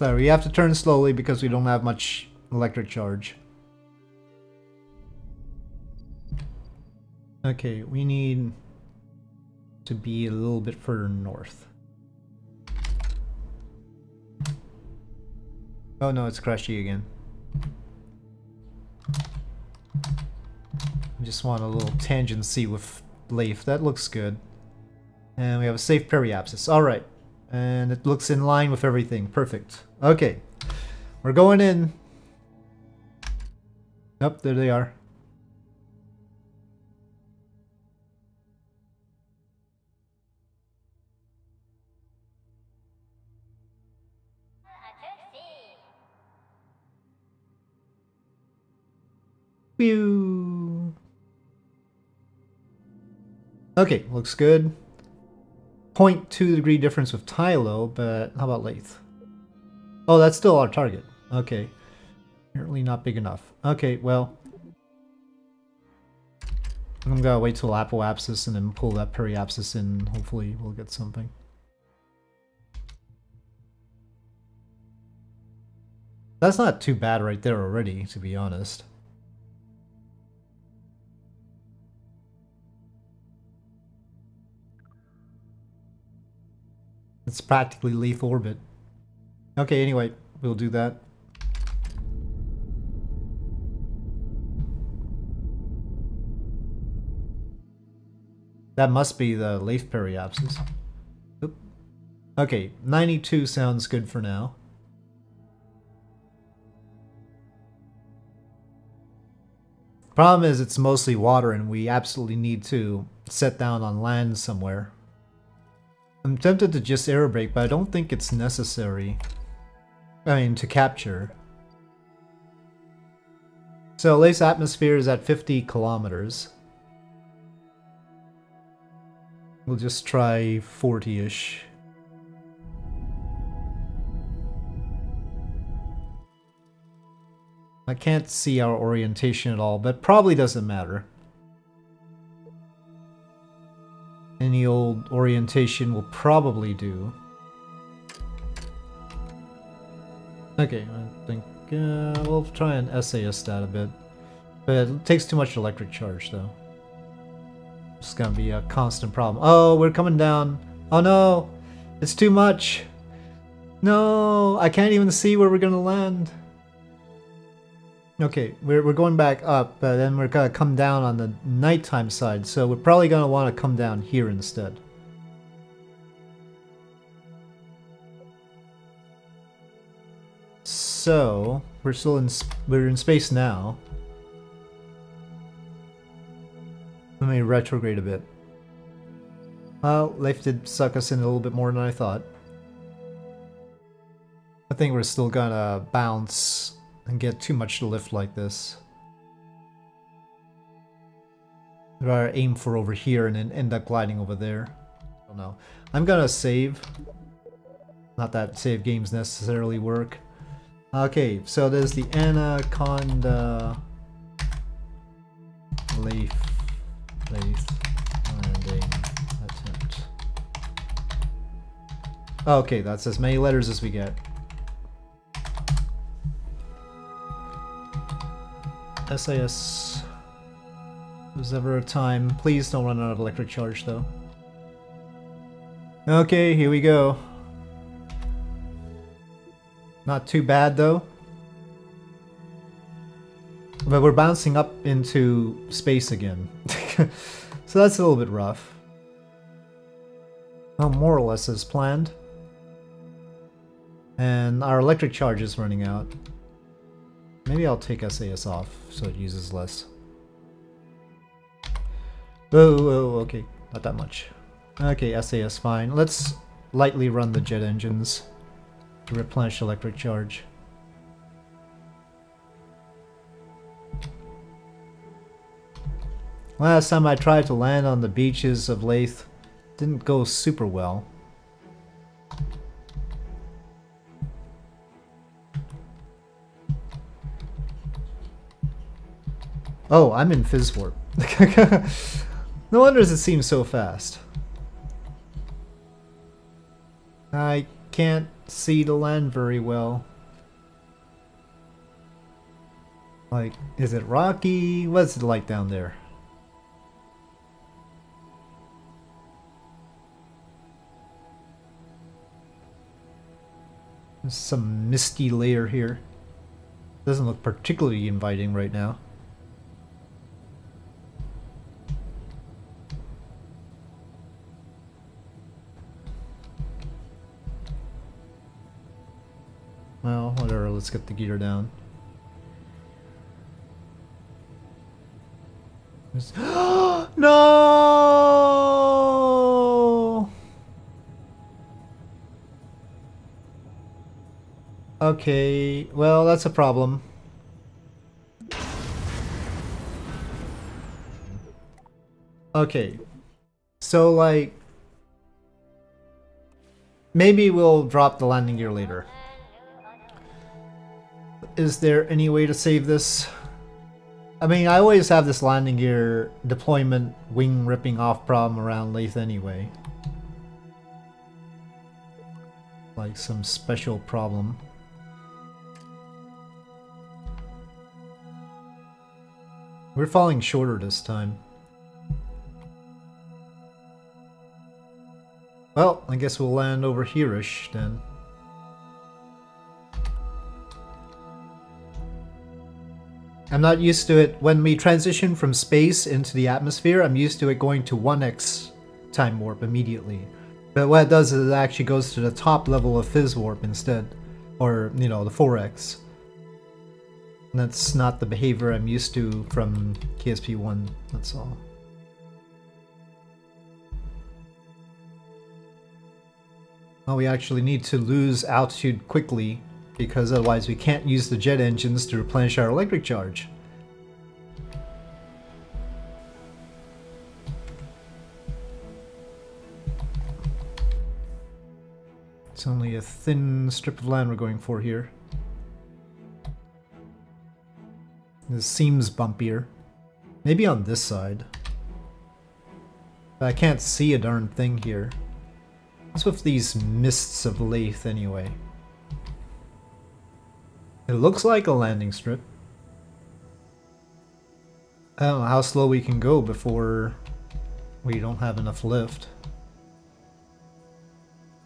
So we have to turn slowly because we don't have much electric charge. Okay, we need to be a little bit further north. Oh no, it's Crashy again. I just want a little tangency with Laythe. That looks good. And we have a safe periapsis. Alright. And it looks in line with everything. Perfect. Okay. We're going in. Yep, there they are. Pew. Okay, looks good. 0.2 degree difference with Tylo, but how about Laythe? Oh, that's still our target. Okay. Apparently not big enough. Okay, well. I'm gonna wait till Apoapsis and then pull that Periapsis in. Hopefully we'll get something. That's not too bad right there already, to be honest. It's practically lethal orbit. Okay, anyway, we'll do that. That must be the Laythe periapsis. Oop. Okay, 92 sounds good for now. Problem is it's mostly water and we absolutely need to set down on land somewhere. I'm tempted to just air brake, but I don't think it's necessary. I mean, to capture. So, Laythe atmosphere is at 50 kilometers. We'll just try 40-ish. I can't see our orientation at all, but probably doesn't matter. Any old orientation will probably do. Okay, I think uh, we'll try and SAS that a bit. But it takes too much electric charge though. It's gonna be a constant problem. Oh, we're coming down. Oh no! It's too much! No! I can't even see where we're gonna land. Okay, we're, we're going back up, but then we're gonna come down on the nighttime side, so we're probably gonna want to come down here instead. So, we're still in, we're in space now. Let me retrograde a bit. Well, Laythe did suck us in a little bit more than I thought. I think we're still gonna bounce and get too much to lift like this. I'd rather aim for over here and then end up gliding over there. I don't know. I'm gonna save. Not that save games necessarily work. Okay, so there's the Anaconda Leaf Leaf landing attempt. Okay, that's as many letters as we get. SAS. There's ever a time. Please don't run out of electric charge, though. Okay, here we go. Not too bad, though. But we're bouncing up into space again. so that's a little bit rough. Well, more or less as planned. And our electric charge is running out. Maybe I'll take SAS off so it uses less. Oh, okay. Not that much. Okay, SAS fine. Let's lightly run the jet engines to replenish electric charge. Last time I tried to land on the beaches of Laythe didn't go super well. Oh, I'm in Phys Warp. no wonder it seems so fast. I can't see the land very well. Like, is it rocky? What's it like down there? There's some misty layer here. Doesn't look particularly inviting right now. Well, whatever, let's get the gear down. no! Okay, well, that's a problem. Okay, so like, maybe we'll drop the landing gear later. Is there any way to save this? I mean, I always have this landing gear deployment wing ripping off problem around Laythe anyway. Like some special problem. We're falling shorter this time. Well, I guess we'll land over here-ish then. I'm not used to it. When we transition from space into the atmosphere, I'm used to it going to 1x time warp immediately. But what it does is it actually goes to the top level of phys warp instead. Or, you know, the 4x. That's not the behavior I'm used to from KSP1, that's all. Well, we actually need to lose altitude quickly because otherwise we can't use the jet engines to replenish our electric charge. It's only a thin strip of land we're going for here. This seems bumpier. Maybe on this side. But I can't see a darn thing here. What's with these mists of Laythe anyway? It looks like a landing strip. I don't know how slow we can go before we don't have enough lift.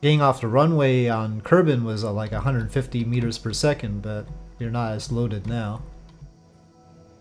Getting off the runway on Kerbin was uh, like 150 meters per second, but you're not as loaded now.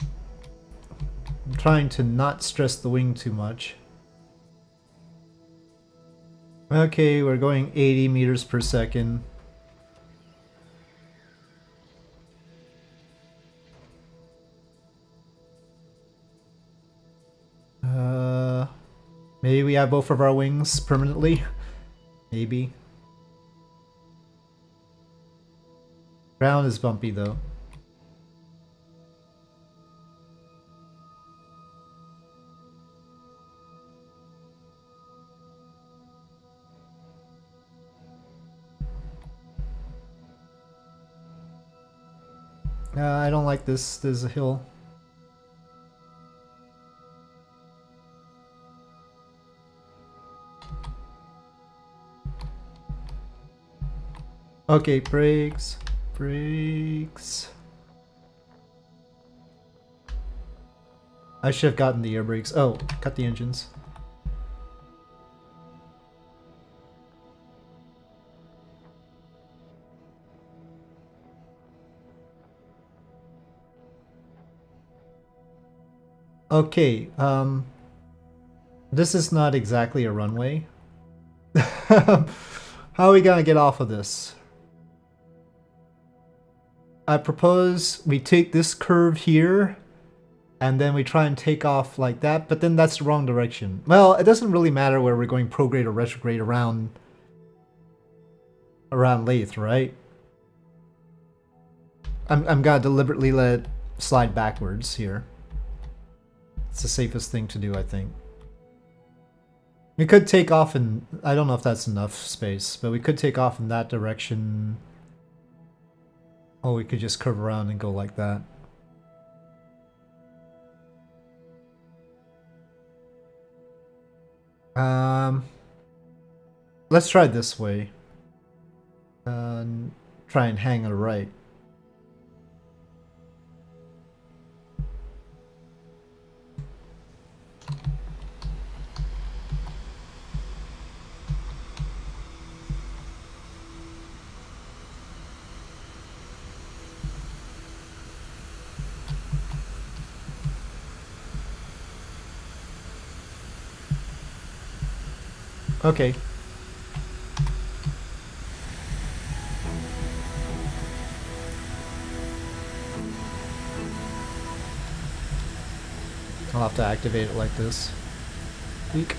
I'm trying to not stress the wing too much. Okay, we're going 80 meters per second. Uh, maybe we have both of our wings permanently. Maybe. Ground is bumpy though. Uh, I don't like this. There's a hill. Okay, brakes, brakes. I should have gotten the air brakes. Oh, cut the engines. Okay, um, this is not exactly a runway. How are we gonna get off of this? I propose we take this curve here and then we try and take off like that, but then that's the wrong direction. Well, it doesn't really matter where we're going prograde or retrograde around around Laythe, right? I'm, I'm gonna deliberately let it slide backwards here. It's the safest thing to do, I think. We could take off in... I don't know if that's enough space, but we could take off in that direction or we could just curve around and go like that. Um, let's try this way. and try and hang a right. Okay. I'll have to activate it like this. Weak.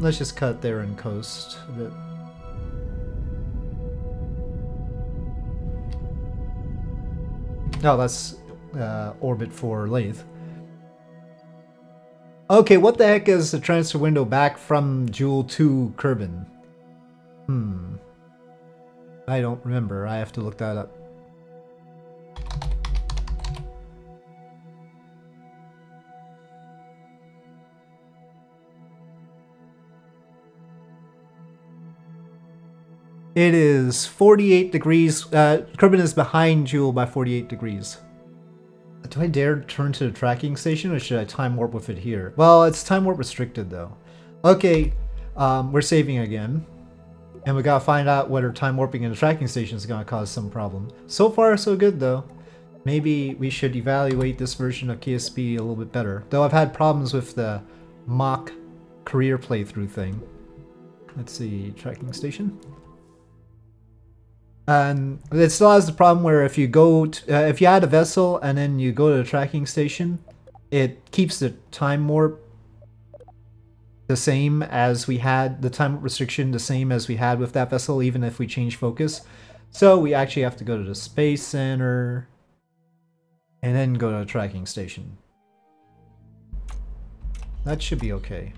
Let's just cut there and coast a bit. Oh, that's uh, orbit for Laythe. Okay, what the heck is the transfer window back from Jool to Kerbin? Hmm. I don't remember. I have to look that up. It is 48 degrees. Uh, Kerbin is behind Jool by 48 degrees. Do I dare turn to the tracking station or should I time warp with it here? Well, it's time warp restricted though. Okay, um, we're saving again. And we gotta find out whether time warping in the tracking station is gonna cause some problem. So far, so good though. Maybe we should evaluate this version of KSP a little bit better. Though I've had problems with the mock career playthrough thing. Let's see, tracking station. And it still has the problem where if you go, to, uh, if you add a vessel and then you go to the tracking station, it keeps the time warp the same as we had, the time restriction the same as we had with that vessel, even if we change focus. So we actually have to go to the Space Center and then go to the tracking station. That should be okay.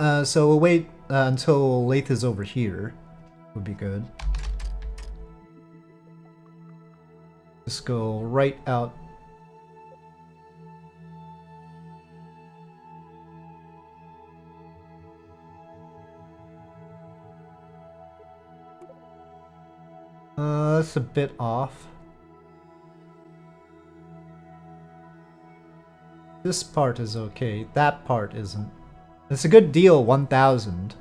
Uh, so we'll wait uh, until Laythe is over here would be good. Just go right out. Uh, that's a bit off. This part is okay, that part isn't. It's a good deal, 1,000.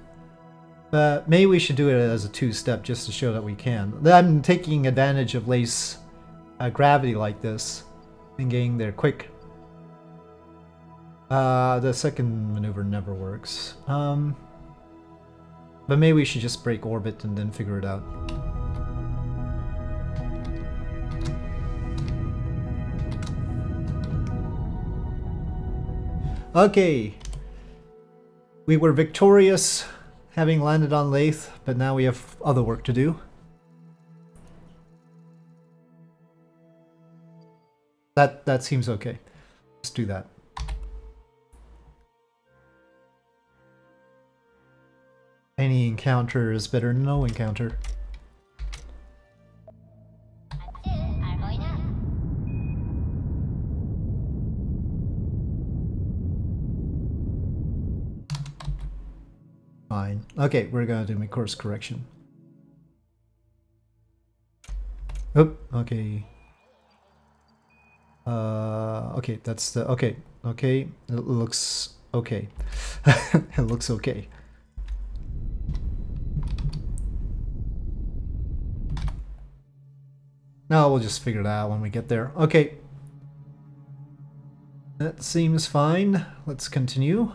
But maybe we should do it as a two-step just to show that we can. I'm taking advantage of Laythe uh, gravity like this and getting there quick. Uh, the second maneuver never works. Um, but maybe we should just break orbit and then figure it out. Okay. We were victorious having landed on Laythe, but now we have other work to do. That that seems okay. Let's do that. Any encounter is better than no encounter. Fine. Okay, we're gonna do my course correction. Oh, okay. Uh, okay, that's the, okay, okay, it looks okay. it looks okay. Now we'll just figure it out when we get there. Okay. That seems fine. Let's continue.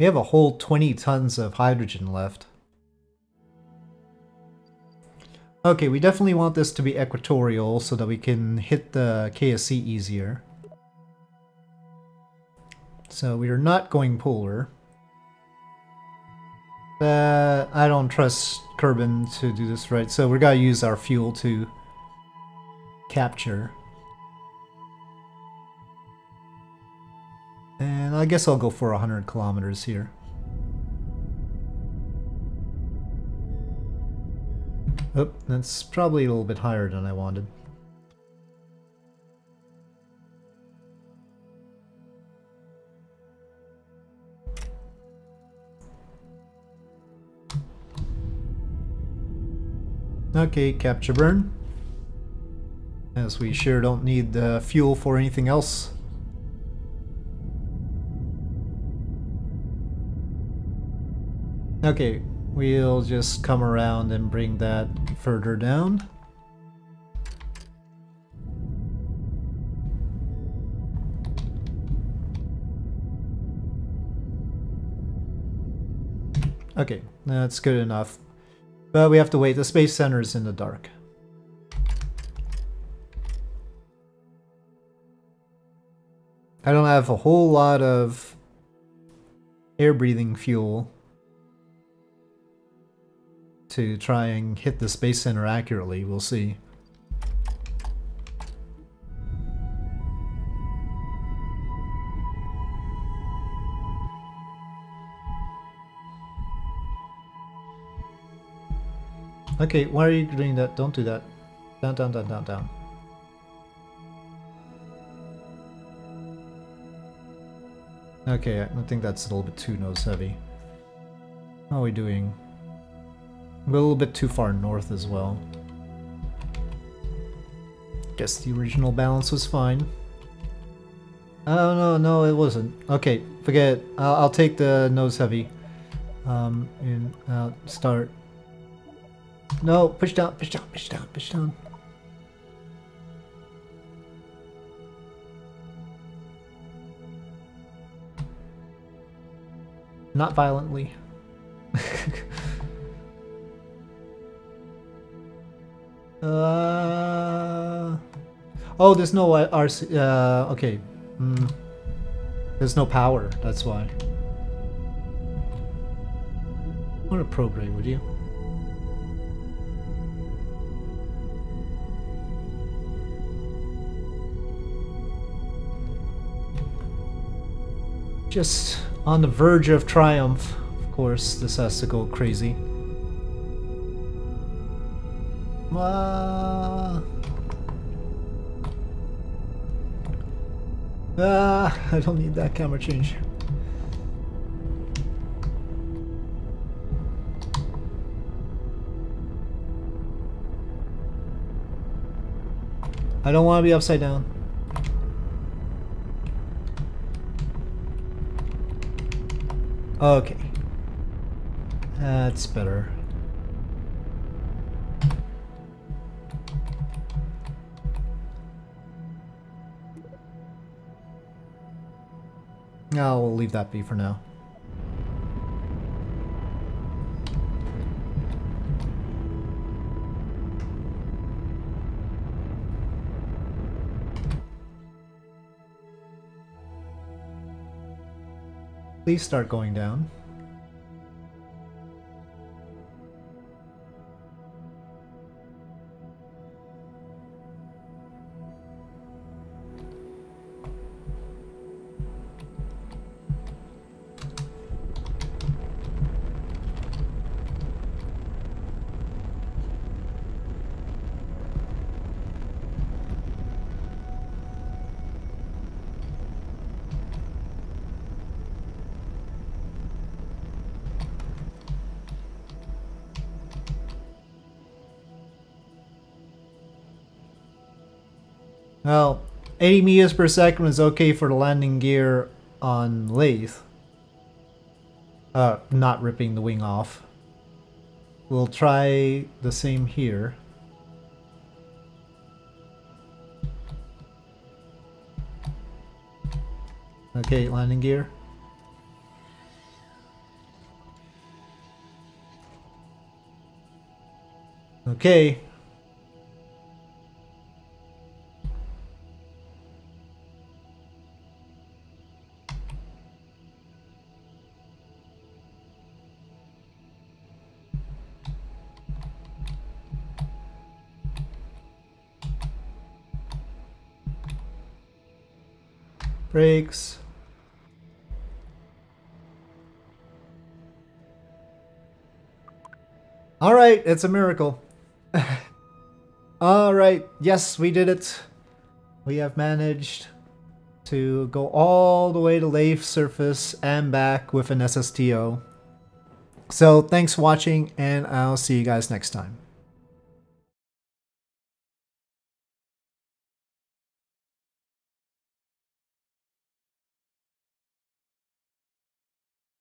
We have a whole 20 tons of hydrogen left. Okay, we definitely want this to be equatorial so that we can hit the KSC easier. So we are not going polar. I don't trust Kerbin to do this right, so we gotta use our fuel to capture. And I guess I'll go for 100 kilometers here. Oh, that's probably a little bit higher than I wanted. Okay, capture burn. As we sure don't need the fuel for anything else. Okay, we'll just come around and bring that further down. Okay, that's good enough. But we have to wait. The Space Center is in the dark. I don't have a whole lot of air breathing fuel to try and hit the Space Center accurately. We'll see. Okay, why are you doing that? Don't do that. Down, down, down, down, down. Okay, I think that's a little bit too nose heavy. How are we doing? A little bit too far north as well. Guess the original balance was fine. Oh no, no it wasn't. Okay, forget it. I'll, I'll take the nose heavy. Um, and uh, start. No, push down, push down, push down, push down. Not violently. Uh, oh, there's no RC. Uh, okay. Mm. There's no power. That's why. What a program, would you? Just on the verge of triumph. Of course, this has to go crazy. Uh, I don't need that camera change. I don't want to be upside down. Okay. That's better. I'll leave that be for now. Please start going down. Well, 80 meters per second is okay for the landing gear on Laythe. Uh, not ripping the wing off. We'll try the same here. Okay, landing gear. Okay, Brakes. Alright, it's a miracle. Alright, yes, we did it. We have managed to go all the way to Laythe surface and back with an SSTO. So thanks for watching and I'll see you guys next time.